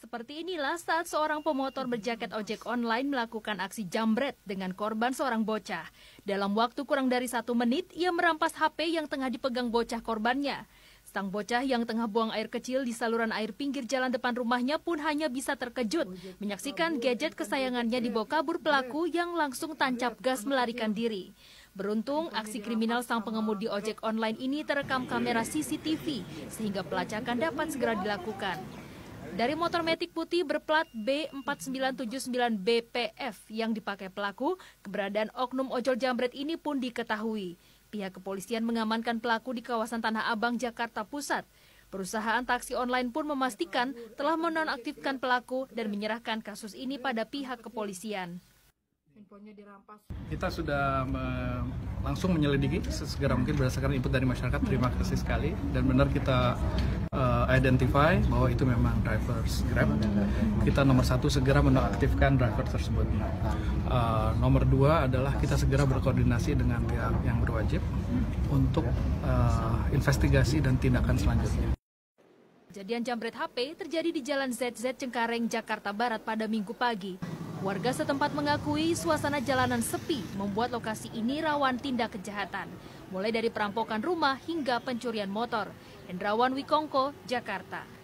Seperti inilah saat seorang pemotor berjaket ojek online melakukan aksi jambret dengan korban seorang bocah. Dalam waktu kurang dari satu menit, ia merampas HP yang tengah dipegang bocah korbannya. Sang bocah yang tengah buang air kecil di saluran air pinggir jalan depan rumahnya pun hanya bisa terkejut menyaksikan gadget kesayangannya dibawa kabur pelaku yang langsung tancap gas melarikan diri. Beruntung, aksi kriminal sang pengemudi ojek online ini terekam kamera CCTV sehingga pelacakan dapat segera dilakukan. Dari motor metik putih berplat B4979BPF yang dipakai pelaku, keberadaan oknum ojol jambret ini pun diketahui. Pihak kepolisian mengamankan pelaku di kawasan Tanah Abang, Jakarta Pusat. Perusahaan taksi online pun memastikan telah menonaktifkan pelaku dan menyerahkan kasus ini pada pihak kepolisian. Kita sudah me langsung menyelidiki sesegera mungkin berdasarkan input dari masyarakat. Terima kasih sekali dan benar kita uh, identify bahwa itu memang drivers Grab. Kita nomor satu segera menonaktifkan driver tersebut. Uh, nomor dua adalah kita segera berkoordinasi dengan pihak yang berwajib untuk uh, investigasi dan tindakan selanjutnya. Kejadian jambret HP terjadi di Jalan ZZ Cengkareng, Jakarta Barat pada minggu pagi. Warga setempat mengakui suasana jalanan sepi membuat lokasi ini rawan tindak kejahatan, mulai dari perampokan rumah hingga pencurian motor. Hendrawan Wikongko, Jakarta.